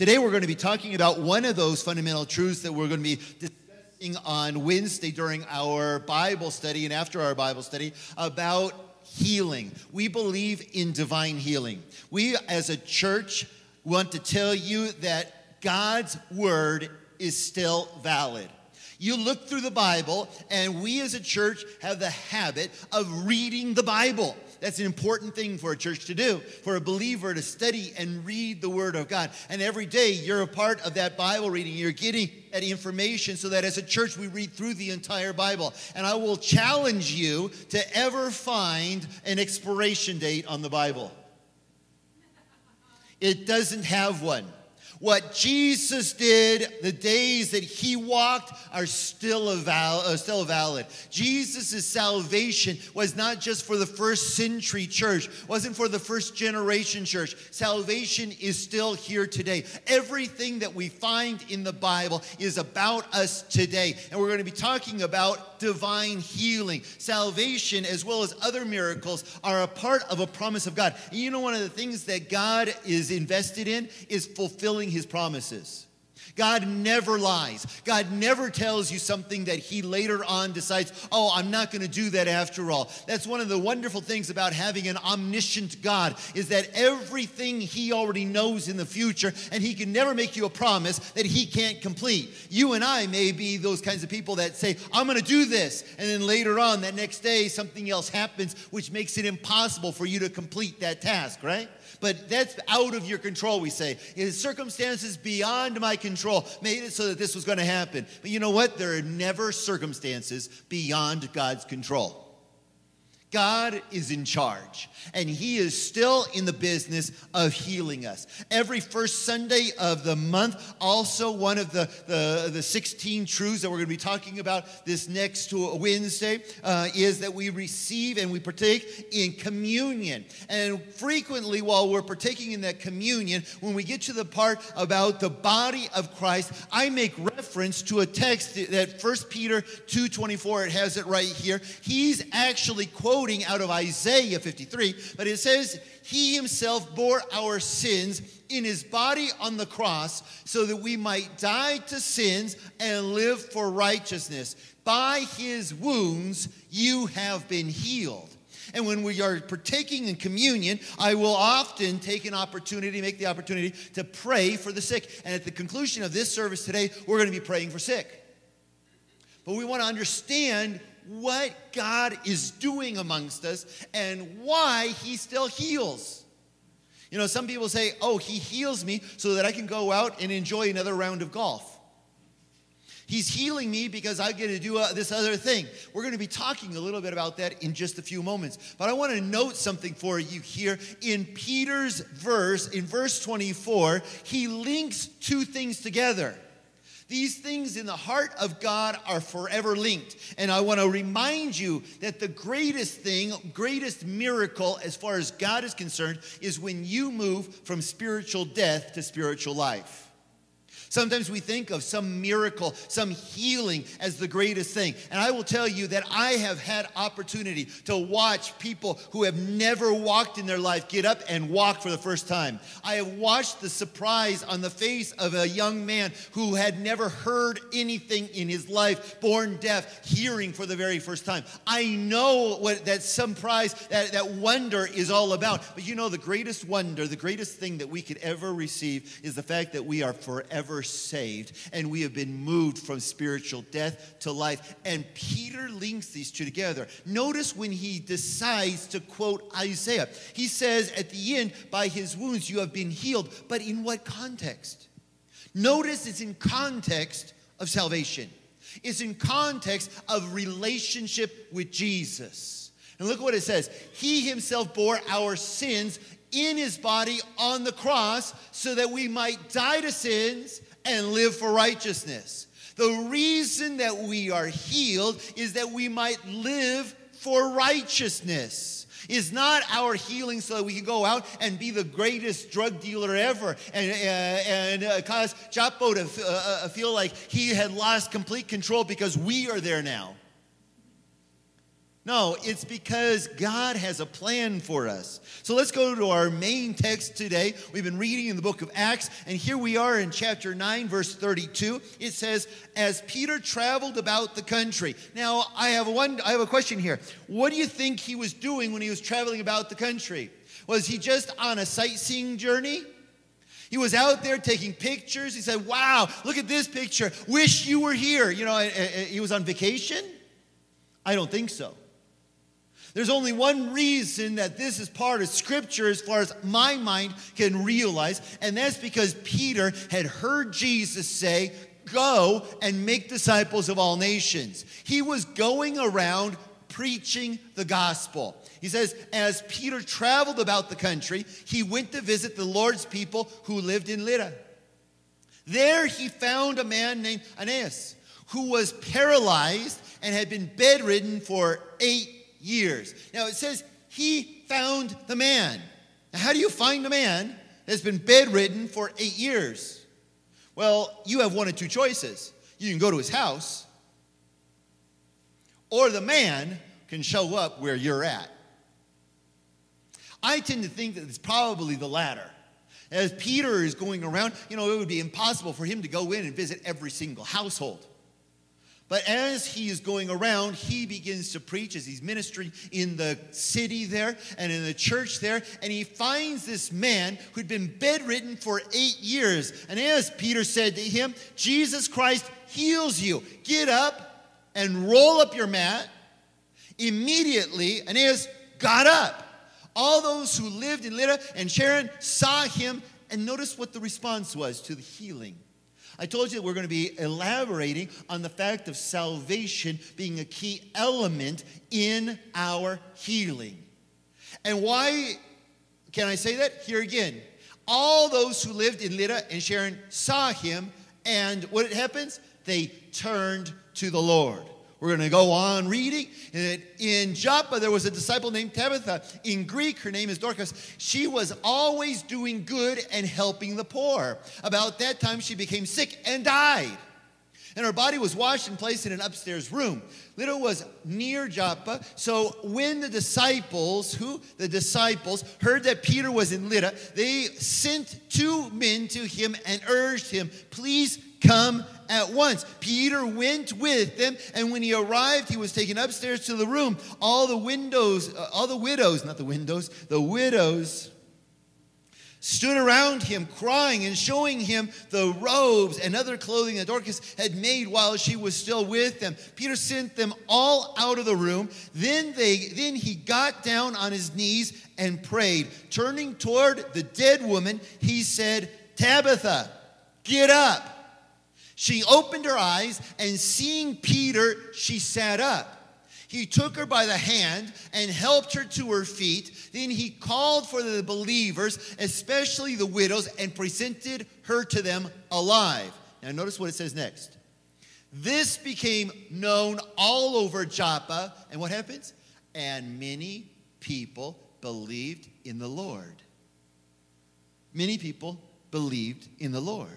Today we're going to be talking about one of those fundamental truths that we're going to be discussing on Wednesday during our Bible study and after our Bible study about healing. We believe in divine healing. We as a church want to tell you that God's word is still valid. You look through the Bible, and we as a church have the habit of reading the Bible. That's an important thing for a church to do, for a believer to study and read the Word of God. And every day you're a part of that Bible reading. You're getting that information so that as a church we read through the entire Bible. And I will challenge you to ever find an expiration date on the Bible. It doesn't have one. What Jesus did, the days that he walked, are still, val- uh, still valid. Jesus' salvation was not just for the first century church, wasn't for the first generation church. Salvation is still here today. Everything that we find in the Bible is about us today. And we're going to be talking about divine healing. Salvation, as well as other miracles, are a part of a promise of God. And you know, one of the things that God is invested in is fulfilling his promises. God never lies. God never tells you something that he later on decides, oh, I'm not going to do that after all. That's one of the wonderful things about having an omniscient God is that everything he already knows in the future and he can never make you a promise that he can't complete. You and I may be those kinds of people that say, I'm going to do this. And then later on, that next day, something else happens which makes it impossible for you to complete that task, right? But that's out of your control, we say. His circumstances beyond my control made it so that this was going to happen. But you know what? There are never circumstances beyond God's control. God is in charge, and He is still in the business of healing us. Every first Sunday of the month, also one of the, the, the 16 truths that we're going to be talking about this next Wednesday, uh, is that we receive and we partake in communion. And frequently, while we're partaking in that communion, when we get to the part about the body of Christ, I make reference to a text that 1 Peter 2.24, it has it right here. He's actually quoting quoting out of Isaiah 53, but it says, He Himself bore our sins in His body on the cross so that we might die to sins and live for righteousness. By His wounds you have been healed. And when we are partaking in communion, I will often take an opportunity, make the opportunity to pray for the sick. And at the conclusion of this service today, we're going to be praying for sick. But we want to understand what God is doing amongst us and why He still heals. You know, some people say, oh, He heals me so that I can go out and enjoy another round of golf. He's healing me because I get to do uh, this other thing. We're going to be talking a little bit about that in just a few moments. But I want to note something for you here. In Peter's verse, in verse 24, he links two things together. These things in the heart of God are forever linked. And I want to remind you that the greatest thing, greatest miracle as far as God is concerned, is when you move from spiritual death to spiritual life. Sometimes we think of some miracle, some healing as the greatest thing. And I will tell you that I have had opportunity to watch people who have never walked in their life get up and walk for the first time. I have watched the surprise on the face of a young man who had never heard anything in his life, born deaf, hearing for the very first time. I know what that surprise, that, that wonder is all about. But you know, the greatest wonder, the greatest thing that we could ever receive is the fact that we are forever saved and we have been moved from spiritual death to life. And Peter links these two together. Notice when he decides to quote Isaiah, he says at the end, By his wounds you have been healed. But in what context? Notice it's in context of salvation, it's in context of relationship with Jesus. And look what it says He himself bore our sins in his body on the cross so that we might die to sins and live for righteousness. The reason that we are healed is that we might live for righteousness. Is not our healing so that we can go out and be the greatest drug dealer ever and, uh, and uh, cause Chapo to uh, uh, feel like he had lost complete control because we are there now. No, it's because God has a plan for us. So let's go to our main text today. We've been reading in the book of Acts, and here we are in chapter 9, verse 32. It says, As Peter traveled about the country. Now, I have one I have a question here. What do you think he was doing when he was traveling about the country? Was he just on a sightseeing journey? He was out there taking pictures. He said, Wow, look at this picture. Wish you were here. You know, he was on vacation? I don't think so. There's only one reason that this is part of Scripture, as far as my mind can realize, and that's because Peter had heard Jesus say, Go and make disciples of all nations. He was going around preaching the gospel. He says, as Peter traveled about the country, he went to visit the Lord's people who lived in Lydda. There he found a man named Aeneas who was paralyzed and had been bedridden for eight years. Now it says he found the man. Now, how do you find a man that's been bedridden for eight years? Well, you have one of two choices. You can go to his house, or the man can show up where you're at. I tend to think that it's probably the latter. As Peter is going around, you know, it would be impossible for him to go in and visit every single household. But as he is going around, he begins to preach as he's ministering in the city there and in the church there. And he finds this man who'd been bedridden for eight years. And as Peter said to him, Jesus Christ heals you. Get up and roll up your mat. Immediately, Aeneas got up. All those who lived in Lydda and Sharon saw him, and notice what the response was to the healing. I told you that we're going to be elaborating on the fact of salvation being a key element in our healing. And why can I say that? Here again. All those who lived in Lydda and Sharon saw him, and what happens? They turned to the Lord. We're going to go on reading. In Joppa, there was a disciple named Tabitha. In Greek, her name is Dorcas. She was always doing good and helping the poor. About that time, she became sick and died. And her body was washed and placed in an upstairs room. Lydda was near Joppa. So when the disciples, who? The disciples, heard that Peter was in Lydda, they sent two men to him and urged him, Please come at once. Peter went with them, and when he arrived, he was taken upstairs to the room. All the windows, uh, all the widows, not the windows, the widows stood around him, crying and showing him the robes and other clothing that Dorcas had made while she was still with them. Peter sent them all out of the room. Then they then he got down on his knees and prayed. Turning toward the dead woman, he said, Tabitha, get up. She opened her eyes, and seeing Peter, she sat up. He took her by the hand and helped her to her feet. Then he called for the believers, especially the widows, and presented her to them alive. Now, notice what it says next. This became known all over Joppa. And what happens? And many people believed in the Lord. Many people believed in the Lord.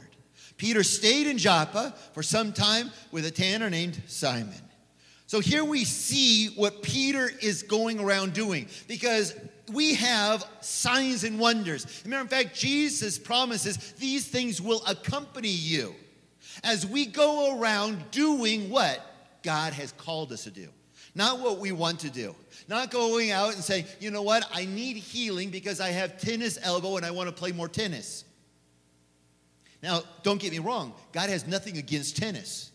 Peter stayed in Joppa for some time with a tanner named Simon. So here we see what Peter is going around doing because we have signs and wonders. Matter of fact, Jesus promises these things will accompany you as we go around doing what God has called us to do. Not what we want to do. Not going out and saying, you know what, I need healing because I have tennis elbow and I want to play more tennis. Now, don't get me wrong, God has nothing against tennis.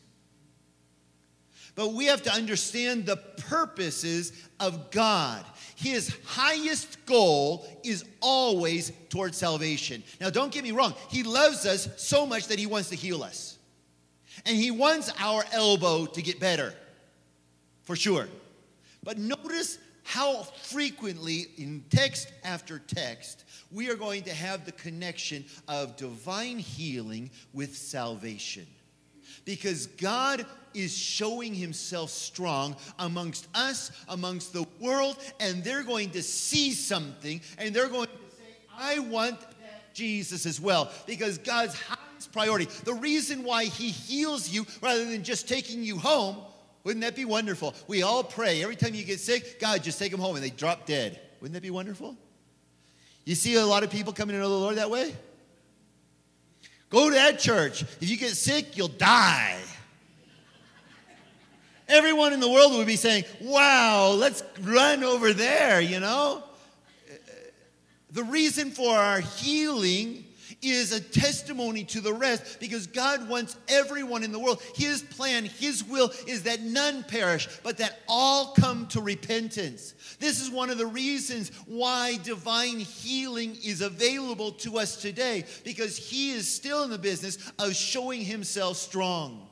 But we have to understand the purposes of God. His highest goal is always towards salvation. Now, don't get me wrong, He loves us so much that He wants to heal us. And He wants our elbow to get better, for sure. But notice how frequently, in text after text, we are going to have the connection of divine healing with salvation. Because God is showing himself strong amongst us, amongst the world, and they're going to see something and they're going to say, I want Jesus as well. Because God's highest priority, the reason why he heals you rather than just taking you home, Wouldn't that be wonderful? We all pray every time you get sick, God, just take them home and they drop dead. Wouldn't that be wonderful? You see a lot of people coming to know the Lord that way? Go to that church. If you get sick, you'll die. Everyone in the world would be saying, Wow, let's run over there, you know? The reason for our healing is a testimony to the rest because God wants everyone in the world. His plan, His will is that none perish, but that all come to repentance. This is one of the reasons why divine healing is available to us today because He is still in the business of showing Himself strong.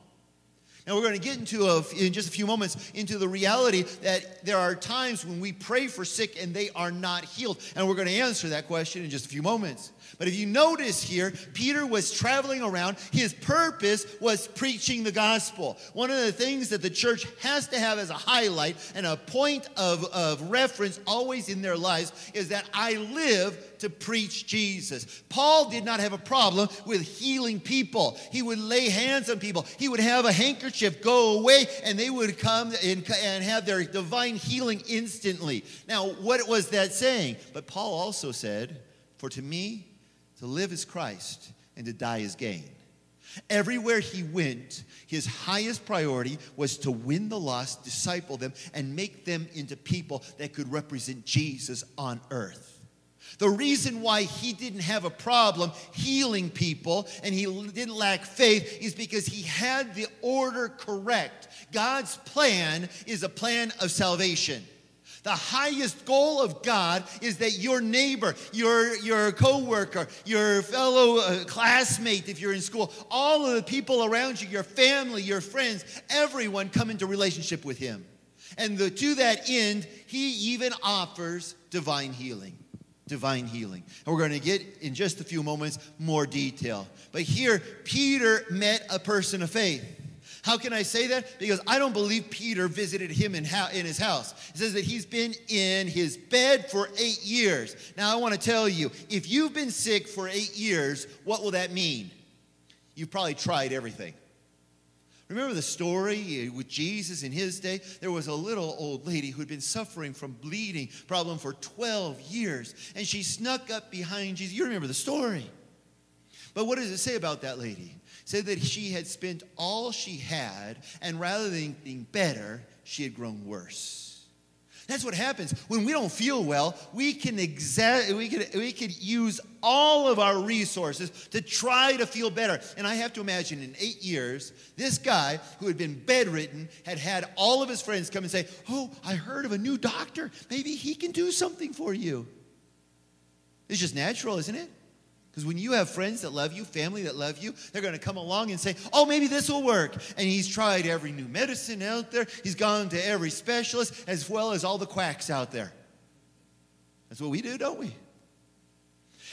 Now we're going to get into a, in just a few moments into the reality that there are times when we pray for sick and they are not healed, and we're going to answer that question in just a few moments. But if you notice here, Peter was traveling around. His purpose was preaching the gospel. One of the things that the church has to have as a highlight and a point of, of reference always in their lives is that I live to preach Jesus. Paul did not have a problem with healing people. He would lay hands on people. He would have a handkerchief go away and they would come and, and have their divine healing instantly. Now, what was that saying? But Paul also said, For to me, to live is Christ, and to die is gain. Everywhere he went, his highest priority was to win the lost, disciple them, and make them into people that could represent Jesus on earth. The reason why he didn't have a problem healing people and he didn't lack faith is because he had the order correct. God's plan is a plan of salvation. The highest goal of God is that your neighbor, your, your coworker, your fellow uh, classmate, if you're in school, all of the people around you, your family, your friends, everyone come into relationship with Him. And the, to that end, He even offers divine healing. Divine healing. And we're going to get in just a few moments more detail. But here, Peter met a person of faith. How can I say that? Because I don't believe Peter visited him in, in his house. It says that he's been in his bed for eight years. Now, I want to tell you if you've been sick for eight years, what will that mean? You've probably tried everything. Remember the story with Jesus in his day? There was a little old lady who'd been suffering from bleeding problem for 12 years, and she snuck up behind Jesus. You remember the story. But what does it say about that lady? said that she had spent all she had, and rather than being better, she had grown worse. That's what happens when we don't feel well. We can exa- we can we could use all of our resources to try to feel better. And I have to imagine in eight years, this guy who had been bedridden had had all of his friends come and say, "Oh, I heard of a new doctor. Maybe he can do something for you." It's just natural, isn't it? Because when you have friends that love you, family that love you, they're going to come along and say, oh, maybe this will work. And he's tried every new medicine out there. He's gone to every specialist as well as all the quacks out there. That's what we do, don't we?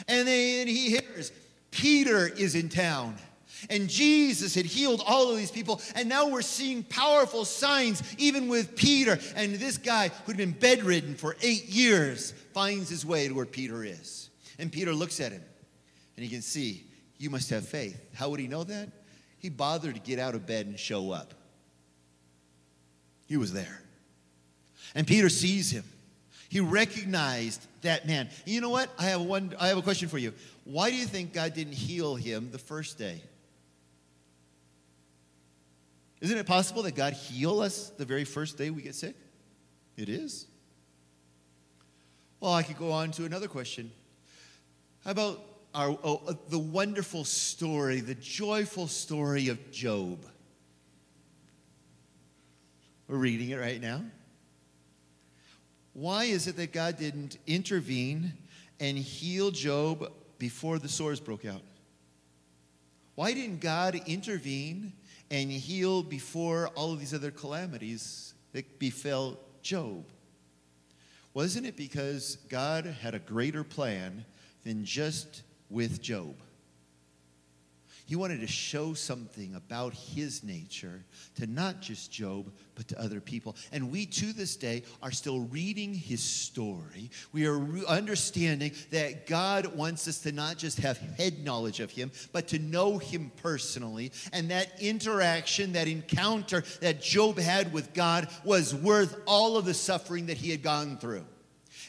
And then he hears Peter is in town. And Jesus had healed all of these people. And now we're seeing powerful signs, even with Peter. And this guy who'd been bedridden for eight years finds his way to where Peter is. And Peter looks at him and he can see, you must have faith. How would he know that? He bothered to get out of bed and show up. He was there. And Peter sees him. He recognized that man. You know what? I have one I have a question for you. Why do you think God didn't heal him the first day? Isn't it possible that God heal us the very first day we get sick? It is. Well, I could go on to another question. How about our, oh, uh, the wonderful story, the joyful story of Job. We're reading it right now. Why is it that God didn't intervene and heal Job before the sores broke out? Why didn't God intervene and heal before all of these other calamities that befell Job? Wasn't it because God had a greater plan than just with Job. He wanted to show something about his nature to not just Job, but to other people. And we, to this day, are still reading his story. We are re- understanding that God wants us to not just have head knowledge of him, but to know him personally. And that interaction, that encounter that Job had with God was worth all of the suffering that he had gone through.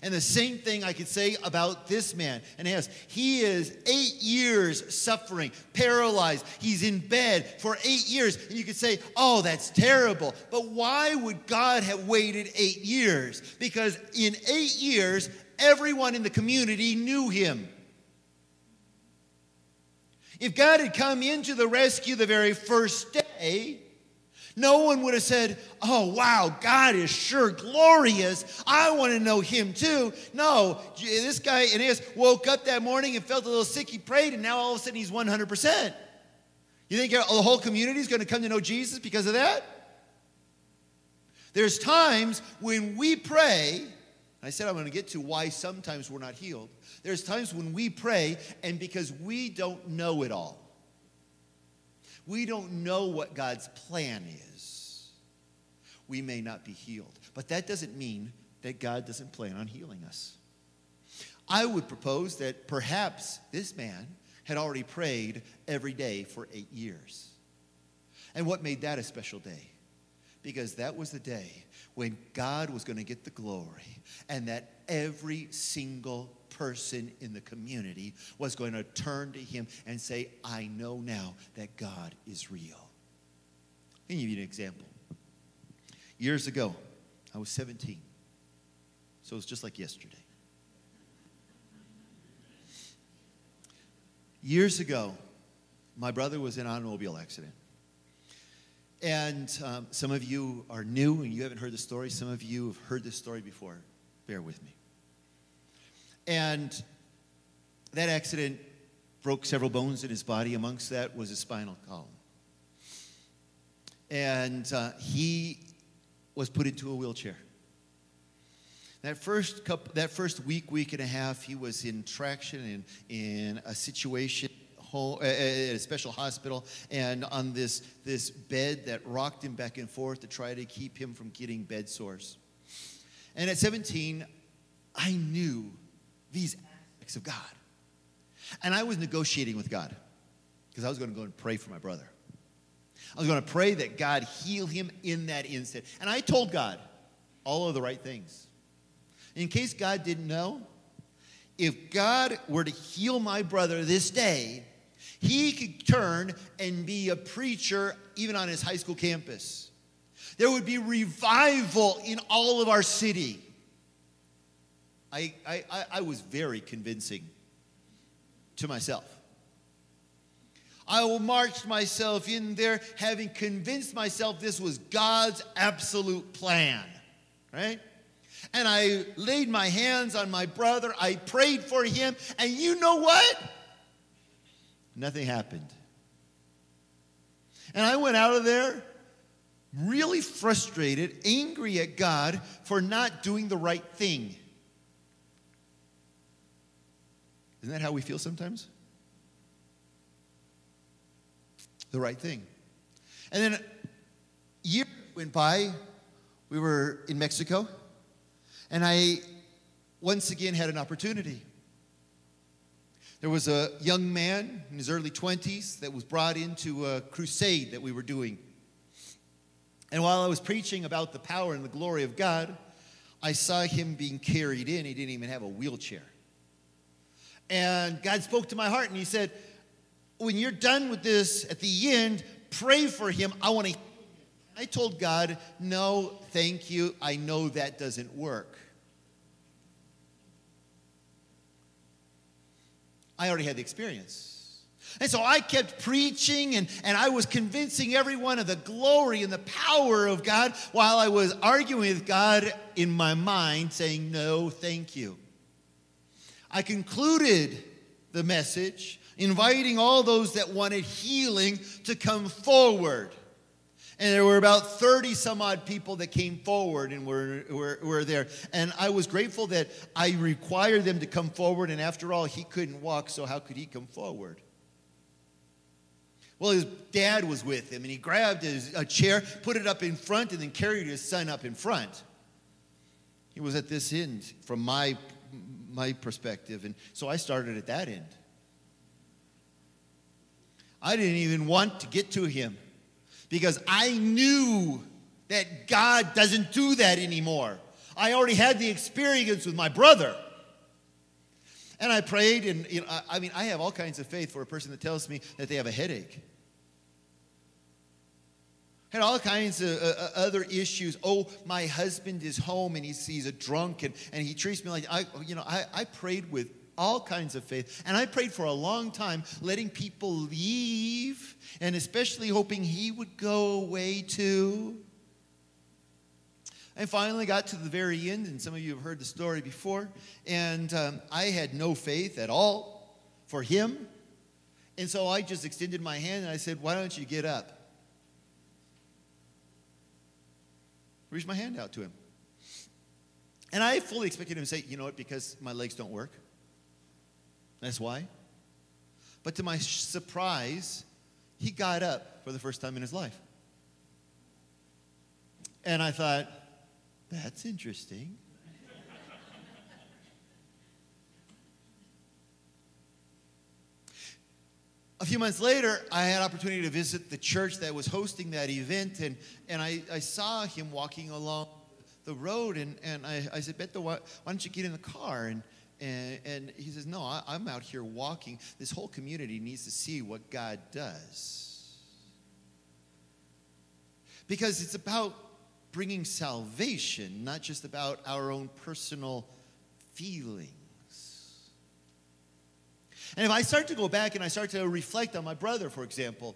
And the same thing I could say about this man. And yes, he is eight years suffering, paralyzed. He's in bed for eight years. And you could say, oh, that's terrible. But why would God have waited eight years? Because in eight years, everyone in the community knew him. If God had come into the rescue the very first day, no one would have said, Oh, wow, God is sure glorious. I want to know him too. No, this guy, Aeneas, woke up that morning and felt a little sick. He prayed, and now all of a sudden he's 100%. You think the whole community is going to come to know Jesus because of that? There's times when we pray, I said I'm going to get to why sometimes we're not healed. There's times when we pray, and because we don't know it all, we don't know what God's plan is, we may not be healed. But that doesn't mean that God doesn't plan on healing us. I would propose that perhaps this man had already prayed every day for eight years. And what made that a special day? Because that was the day when God was going to get the glory and that every single person in the community was going to turn to him and say, I know now that God is real. Let me give you an example. Years ago, I was 17. So it's just like yesterday. Years ago, my brother was in an automobile accident. And um, some of you are new and you haven't heard the story. Some of you have heard this story before. Bear with me. And that accident broke several bones in his body. Amongst that was his spinal column. And uh, he was put into a wheelchair. That first couple, that first week, week and a half, he was in traction in, in a situation at a special hospital and on this, this bed that rocked him back and forth to try to keep him from getting bed sores. And at 17, I knew these aspects of God. And I was negotiating with God because I was going to go and pray for my brother. I was going to pray that God heal him in that instant. And I told God all of the right things. In case God didn't know, if God were to heal my brother this day, he could turn and be a preacher even on his high school campus. There would be revival in all of our city. I, I, I was very convincing to myself. I marched myself in there having convinced myself this was God's absolute plan, right? And I laid my hands on my brother. I prayed for him. And you know what? Nothing happened. And I went out of there really frustrated, angry at God for not doing the right thing. Isn't that how we feel sometimes? The right thing. And then a year went by. We were in Mexico. And I once again had an opportunity. There was a young man in his early 20s that was brought into a crusade that we were doing. And while I was preaching about the power and the glory of God, I saw him being carried in. He didn't even have a wheelchair. And God spoke to my heart and He said, When you're done with this at the end, pray for him. I want to. I told God, No, thank you. I know that doesn't work. I already had the experience. And so I kept preaching and, and I was convincing everyone of the glory and the power of God while I was arguing with God in my mind, saying, No, thank you. I concluded the message inviting all those that wanted healing to come forward. And there were about 30 some odd people that came forward and were, were, were there. And I was grateful that I required them to come forward. And after all, he couldn't walk, so how could he come forward? Well, his dad was with him, and he grabbed his, a chair, put it up in front, and then carried his son up in front. He was at this end from my, my perspective, and so I started at that end. I didn't even want to get to him because I knew that God doesn't do that anymore. I already had the experience with my brother. And I prayed, and you know, I mean, I have all kinds of faith for a person that tells me that they have a headache. Had all kinds of uh, uh, other issues. Oh, my husband is home and he's, he's a drunk and, and he treats me like I, you know, I, I prayed with all kinds of faith. And I prayed for a long time, letting people leave and especially hoping he would go away too. I finally got to the very end, and some of you have heard the story before, and um, I had no faith at all for him. And so I just extended my hand and I said, Why don't you get up? Reached my hand out to him. And I fully expected him to say, You know what, because my legs don't work. That's why. But to my surprise, he got up for the first time in his life. And I thought, that's interesting. A few months later, I had opportunity to visit the church that was hosting that event, and, and I, I saw him walking along the road, and, and I, I said, Beto, why, why don't you get in the car? And, and, and he says, No, I, I'm out here walking. This whole community needs to see what God does. Because it's about bringing salvation, not just about our own personal feelings. And if I start to go back and I start to reflect on my brother, for example,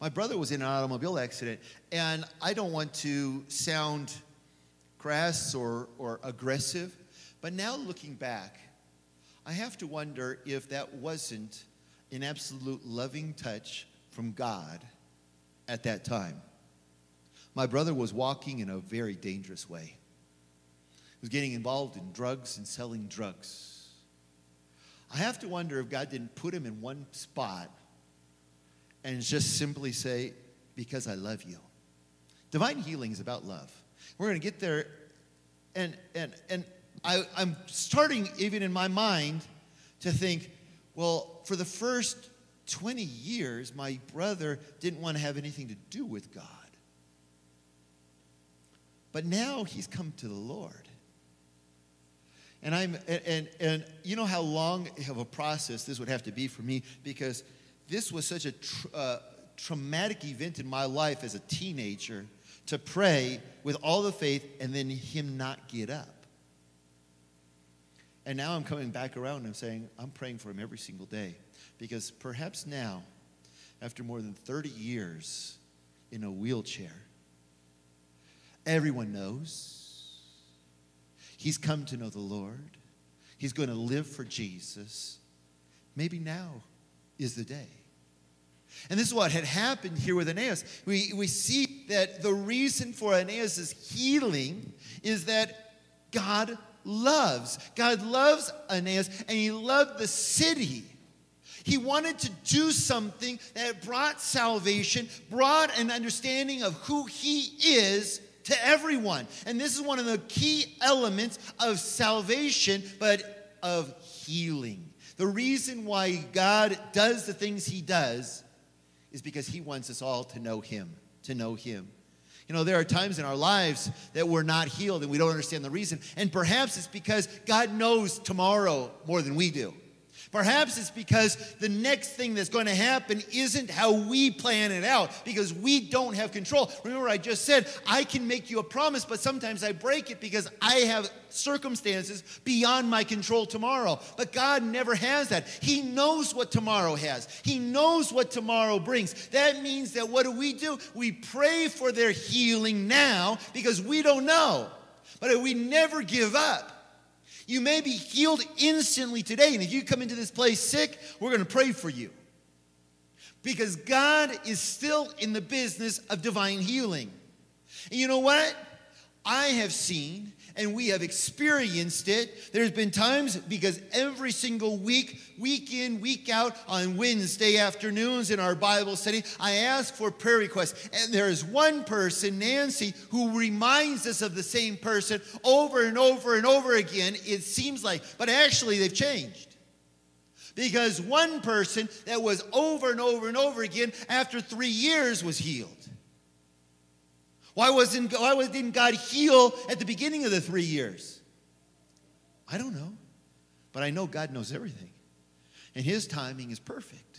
my brother was in an automobile accident, and I don't want to sound crass or, or aggressive, but now looking back, I have to wonder if that wasn't an absolute loving touch from God at that time. My brother was walking in a very dangerous way. He was getting involved in drugs and selling drugs. I have to wonder if God didn't put him in one spot and just simply say, Because I love you. Divine healing is about love. We're going to get there, and, and, and I, I'm starting, even in my mind, to think, well, for the first 20 years, my brother didn't want to have anything to do with God. But now he's come to the Lord. And I'm and, and, and you know how long of a process this would have to be for me because this was such a uh, traumatic event in my life as a teenager to pray with all the faith and then him not get up. And now I'm coming back around and I'm saying, I'm praying for him every single day. Because perhaps now, after more than 30 years in a wheelchair, Everyone knows. He's come to know the Lord. He's going to live for Jesus. Maybe now is the day. And this is what had happened here with Aeneas. We, we see that the reason for Aeneas' healing is that God loves. God loves Aeneas, and he loved the city. He wanted to do something that brought salvation, brought an understanding of who he is to everyone. And this is one of the key elements of salvation, but of healing. The reason why God does the things he does is because he wants us all to know him, to know him. You know, there are times in our lives that we're not healed and we don't understand the reason. And perhaps it's because God knows tomorrow more than we do. Perhaps it's because the next thing that's going to happen isn't how we plan it out because we don't have control. Remember, I just said I can make you a promise, but sometimes I break it because I have circumstances beyond my control tomorrow. But God never has that. He knows what tomorrow has, He knows what tomorrow brings. That means that what do we do? We pray for their healing now because we don't know. But we never give up. You may be healed instantly today. And if you come into this place sick, we're going to pray for you. Because God is still in the business of divine healing. And you know what? I have seen and we have experienced it. There's been times because every single week, week in, week out, on Wednesday afternoons in our Bible study, I ask for prayer requests. And there is one person, Nancy, who reminds us of the same person over and over and over again, it seems like, but actually they've changed. Because one person that was over and over and over again after three years was healed. Why, wasn't, why didn't God heal at the beginning of the three years? I don't know. But I know God knows everything. And His timing is perfect.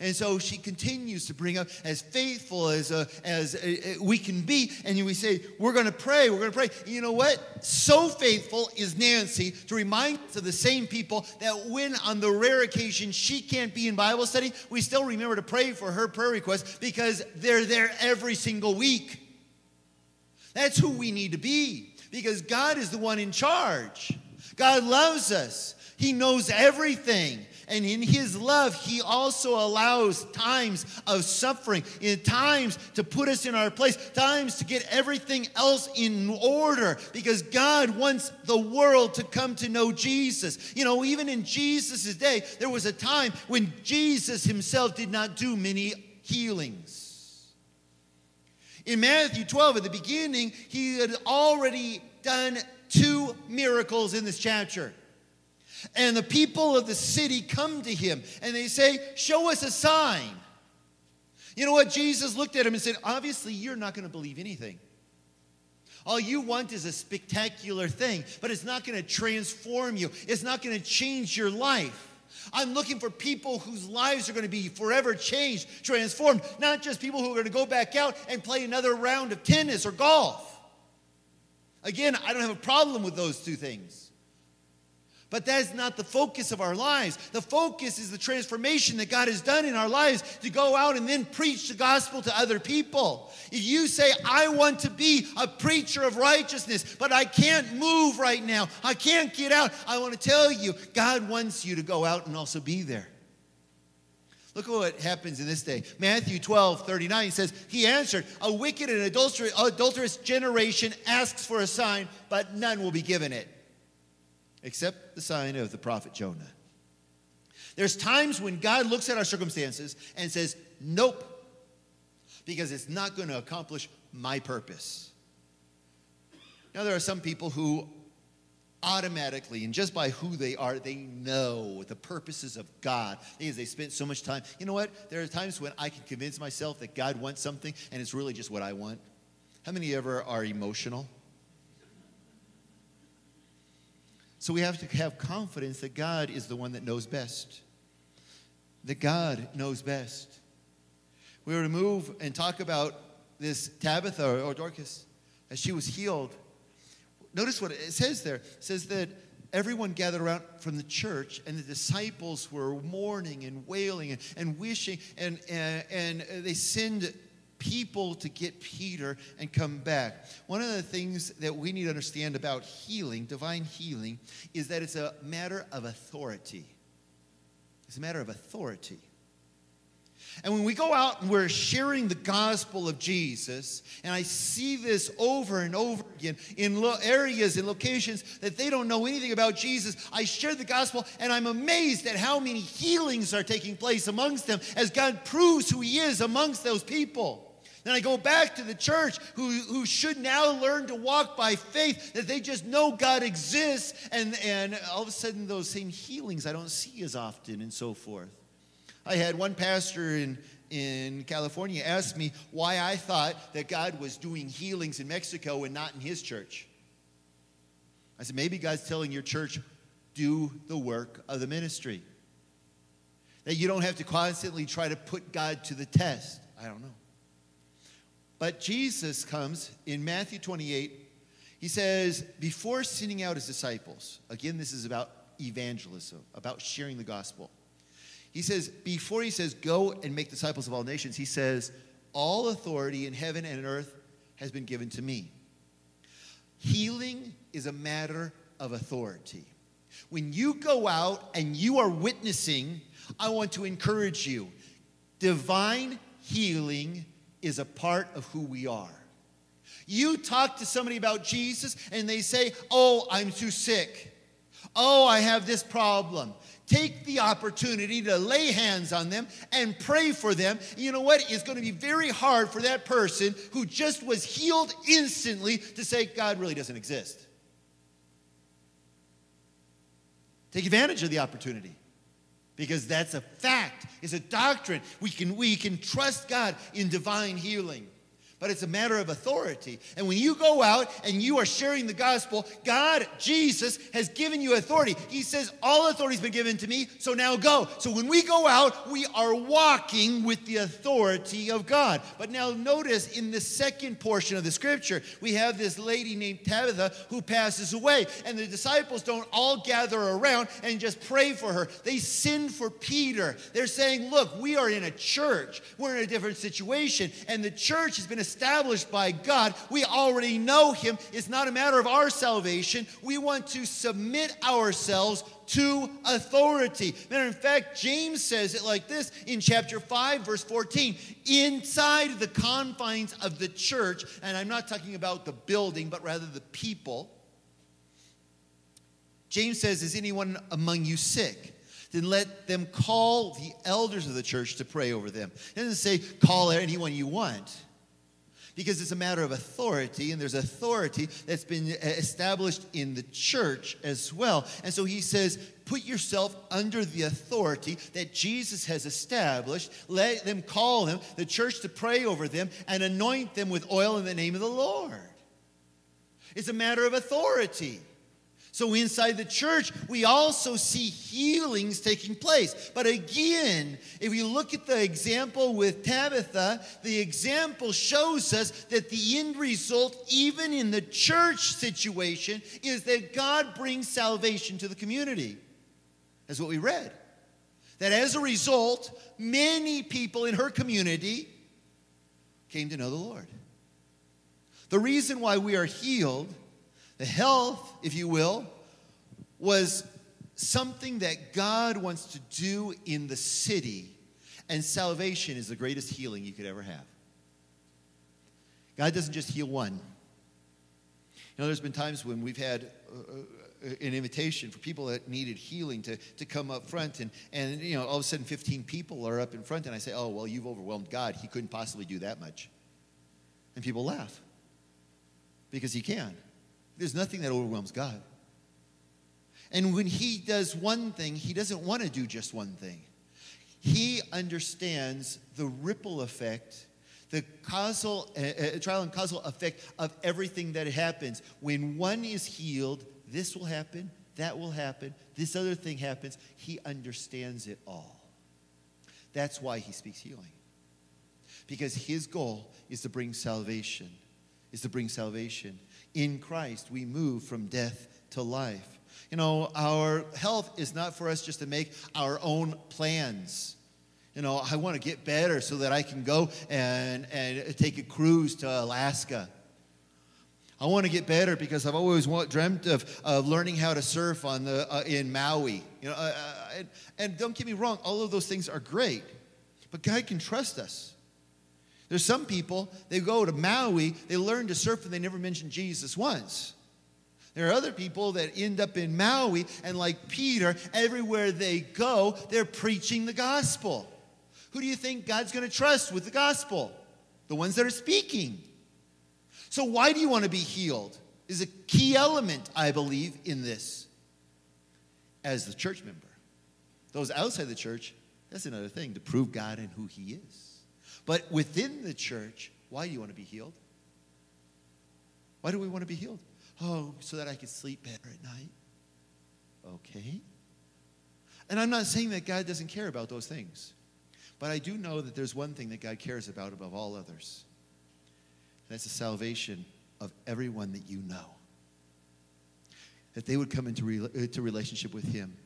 And so she continues to bring up as faithful as, uh, as uh, we can be. And we say, We're going to pray, we're going to pray. you know what? So faithful is Nancy to remind us of the same people that when on the rare occasion she can't be in Bible study, we still remember to pray for her prayer requests because they're there every single week. That's who we need to be because God is the one in charge. God loves us, He knows everything. And in His love, He also allows times of suffering, in times to put us in our place, times to get everything else in order, because God wants the world to come to know Jesus. You know, even in Jesus' day, there was a time when Jesus Himself did not do many healings. In Matthew 12, at the beginning, he had already done two miracles in this chapter. And the people of the city come to him and they say, Show us a sign. You know what? Jesus looked at him and said, Obviously, you're not going to believe anything. All you want is a spectacular thing, but it's not going to transform you, it's not going to change your life. I'm looking for people whose lives are going to be forever changed, transformed, not just people who are going to go back out and play another round of tennis or golf. Again, I don't have a problem with those two things. But that's not the focus of our lives. The focus is the transformation that God has done in our lives to go out and then preach the gospel to other people. If you say, I want to be a preacher of righteousness, but I can't move right now, I can't get out, I want to tell you, God wants you to go out and also be there. Look at what happens in this day. Matthew 12, 39 says, He answered, A wicked and adulterous generation asks for a sign, but none will be given it except the sign of the prophet Jonah. There's times when God looks at our circumstances and says, Nope, because it's not going to accomplish my purpose. Now, there are some people who automatically, and just by who they are, they know the purposes of God because they spent so much time. You know what? There are times when I can convince myself that God wants something and it's really just what I want. How many ever are emotional? So we have to have confidence that God is the one that knows best. That God knows best. We were to move and talk about this Tabitha or Dorcas as she was healed. Notice what it says there. It says that everyone gathered around from the church, and the disciples were mourning and wailing and, and wishing, and, and, and they send people to get Peter and come back. One of the things that we need to understand about healing, divine healing, is that it's a matter of authority. It's a matter of authority. And when we go out and we're sharing the gospel of Jesus, and I see this over and over again in lo- areas and locations that they don't know anything about Jesus, I share the gospel and I'm amazed at how many healings are taking place amongst them as God proves who He is amongst those people. Then I go back to the church who, who should now learn to walk by faith, that they just know God exists, and, and all of a sudden those same healings I don't see as often, and so forth. I had one pastor in, in California ask me why I thought that God was doing healings in Mexico and not in his church. I said, maybe God's telling your church, do the work of the ministry. That you don't have to constantly try to put God to the test. I don't know. But Jesus comes in Matthew 28. He says, before sending out his disciples, again, this is about evangelism, about sharing the gospel. He says, before he says, go and make disciples of all nations, he says, all authority in heaven and in earth has been given to me. Healing is a matter of authority. When you go out and you are witnessing, I want to encourage you. Divine healing is a part of who we are. You talk to somebody about Jesus and they say, Oh, I'm too sick. Oh, I have this problem. Take the opportunity to lay hands on them and pray for them. You know what? It's going to be very hard for that person who just was healed instantly to say, God really doesn't exist. Take advantage of the opportunity because that's a fact, it's a doctrine. We can, we can trust God in divine healing but it's a matter of authority. And when you go out and you are sharing the gospel, God, Jesus, has given you authority. He says, All authority has been given to me, so now go. So when we go out, we are walking with the authority of God. But now notice in the second portion of the scripture, we have this lady named Tabitha who passes away. And the disciples don't all gather around and just pray for her. They sin for Peter. They're saying, Look, we are in a church, we're in a different situation, and the church has been established by God. We already know Him. It's not a matter of our salvation. We want to submit ourselves to authority. Matter of fact, James says it like this in chapter 5, verse 14 inside the confines of the church, and I'm not talking about the building, but rather the people. James says, Is anyone among you sick? Then let them call the elders of the church to pray over them. It doesn't say call anyone you want because it's a matter of authority, and there's authority that's been established in the church as well. And so he says, put yourself under the authority that Jesus has established. Let them call them, the church to pray over them, and anoint them with oil in the name of the Lord. It's a matter of authority. So, inside the church, we also see healings taking place. But again, if you look at the example with Tabitha, the example shows us that the end result, even in the church situation, is that God brings salvation to the community. That's what we read. That as a result, many people in her community came to know the Lord. The reason why we are healed the health, if you will, was something that God wants to do in the city, and salvation is the greatest healing you could ever have. God doesn't just heal one. You know, there's been times when we've had uh, uh an invitation for people that needed healing to, to come up front, and, and, you know, all of a sudden 15 people are up in front, and I say, oh, well, you've overwhelmed God. He couldn't possibly do that much. And people laugh because he can. There's nothing that overwhelms God. And when He does one thing, He doesn't want to do just one thing. He understands the ripple effect, the causal, uh, uh, trial and causal effect of everything that happens. When one is healed, this will happen, that will happen, this other thing happens. He understands it all. That's why He speaks healing. Because His goal is to bring salvation, is to bring salvation. In Christ, we move from death to life. You know, our health is not for us just to make our own plans. You know, I want to get better so that I can go and, and take a cruise to Alaska. I want to get better because I've always want, dreamt of, of learning how to surf on the, uh, in Maui. You know, uh, uh, and, and don't get me wrong, all of those things are great, but God can trust us. There's some people, they go to Maui, they learn to surf, and they never mention Jesus once. There are other people that end up in Maui, and like Peter, everywhere they go, they're preaching the gospel. Who do you think God's going to trust with the gospel? The ones that are speaking. So, why do you want to be healed? Is a key element, I believe, in this as the church member. Those outside the church, that's another thing to prove God and who He is. But within the church, why do you want to be healed? Why do we want to be healed? Oh, so that I can sleep better at night. Okay. And I'm not saying that God doesn't care about those things. But I do know that there's one thing that God cares about above all others. That's the salvation of everyone that you know. That they would come into re- relationship with Him.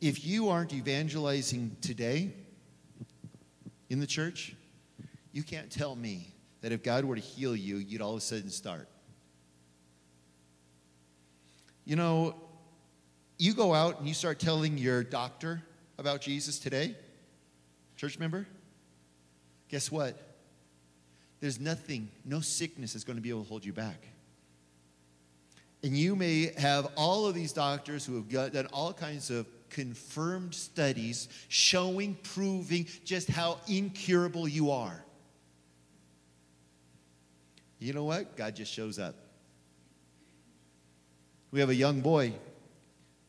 If you aren't evangelizing today in the church, you can't tell me that if God were to heal you, you'd all of a sudden start. You know, you go out and you start telling your doctor about Jesus today, church member, guess what? there's nothing, no sickness is going to be able to hold you back. And you may have all of these doctors who have got, done all kinds of confirmed studies showing, proving just how incurable you are. You know what? God just shows up. We have a young boy,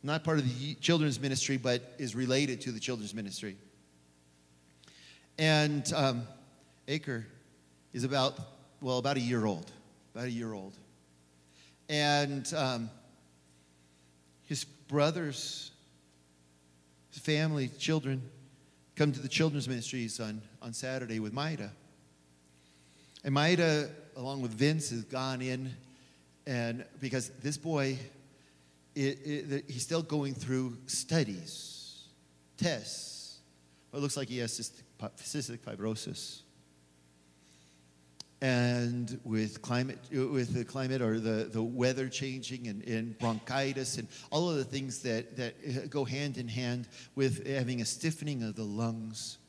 not part of the children's ministry, but is related to the children's ministry. And um, Acre is about, well, about a year old. About a year old. And um, his brothers, his family, children, come to the children's ministries on, on Saturday with Maida. And Maida, along with Vince, has gone in, and because this boy, it, it, he's still going through studies, tests. Well, it looks like he has cystic, cystic fibrosis and with climate with the climate or the, the weather changing and, and bronchitis and all of the things that, that go hand in hand with having a stiffening of the lungs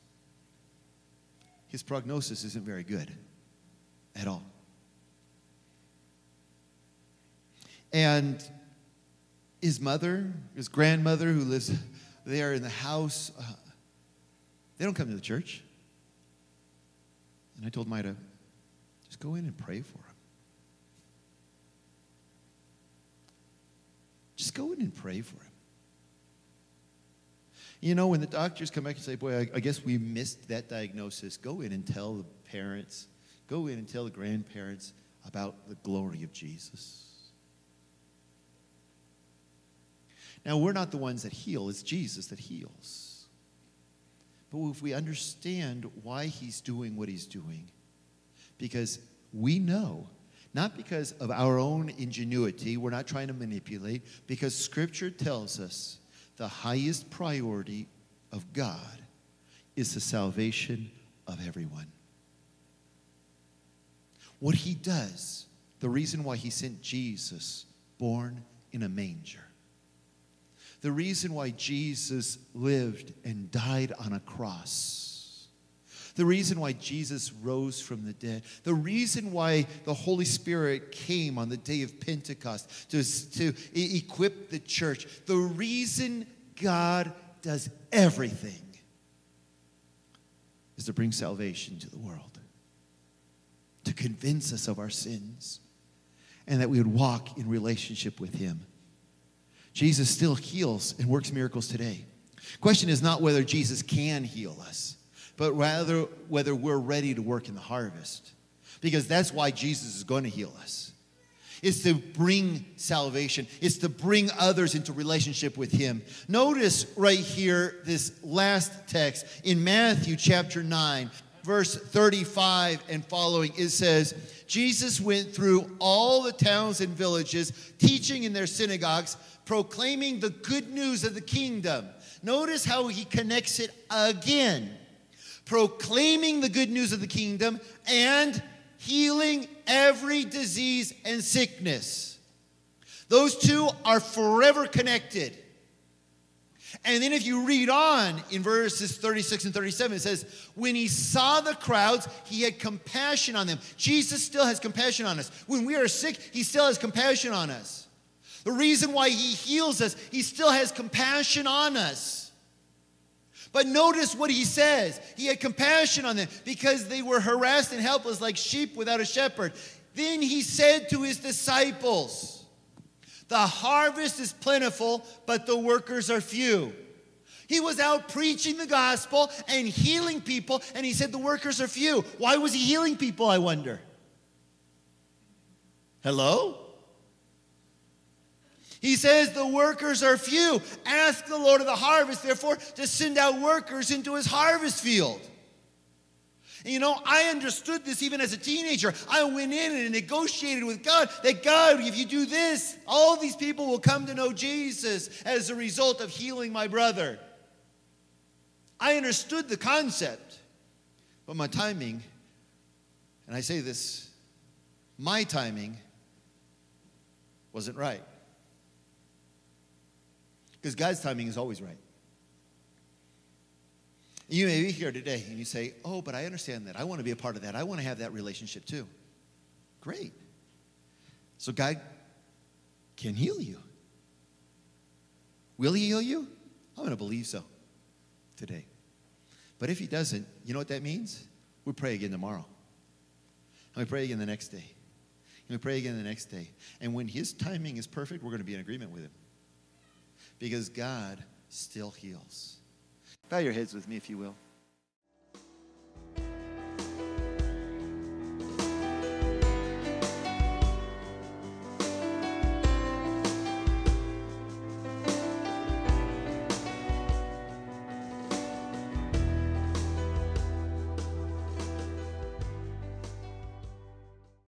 his prognosis isn't very good at all and his mother his grandmother who lives there in the house uh, they don't come to the church and i told Maida just go in and pray for him. Just go in and pray for him. You know, when the doctors come back and say, Boy, I, I guess we missed that diagnosis, go in and tell the parents, go in and tell the grandparents about the glory of Jesus. Now, we're not the ones that heal, it's Jesus that heals. But if we understand why he's doing what he's doing, because we know, not because of our own ingenuity, we're not trying to manipulate, because Scripture tells us the highest priority of God is the salvation of everyone. What he does, the reason why he sent Jesus born in a manger, the reason why Jesus lived and died on a cross. The reason why Jesus rose from the dead, the reason why the Holy Spirit came on the day of Pentecost to, to equip the church, the reason God does everything is to bring salvation to the world, to convince us of our sins, and that we would walk in relationship with Him. Jesus still heals and works miracles today. Question is not whether Jesus can heal us but rather whether we're ready to work in the harvest. Because that's why Jesus is going to heal us. It's to bring salvation. It's to bring others into relationship with Him. Notice right here, this last text in Matthew chapter 9, verse 35 and following. It says, Jesus went through all the towns and villages, teaching in their synagogues, proclaiming the good news of the kingdom. Notice how he connects it again proclaiming the good news of the kingdom, and healing every disease and sickness. Those two are forever connected. And then if you read on in verses 36 and 37, it says, When he saw the crowds, he had compassion on them. Jesus still has compassion on us. When we are sick, he still has compassion on us. The reason why he heals us, he still has compassion on us. But notice what he says. He had compassion on them because they were harassed and helpless like sheep without a shepherd. Then he said to his disciples, The harvest is plentiful, but the workers are few. He was out preaching the gospel and healing people, and he said the workers are few. Why was he healing people, I wonder? Hello? He says the workers are few. Ask the Lord of the harvest, therefore, to send out workers into his harvest field. And you know, I understood this even as a teenager. I went in and negotiated with God that God, if you do this, all these people will come to know Jesus as a result of healing my brother. I understood the concept, but my timing, and I say this, my timing wasn't right. Because God's timing is always right. You may be here today and you say, Oh, but I understand that. I want to be a part of that. I want to have that relationship too. Great. So God can heal you. Will He heal you? I'm going to believe so today. But if He doesn't, you know what that means? We pray again tomorrow. And we pray again the next day. And we pray again the next day. And when His timing is perfect, we're going to be in agreement with Him. Because God still heals. Bow your heads with me, if you will.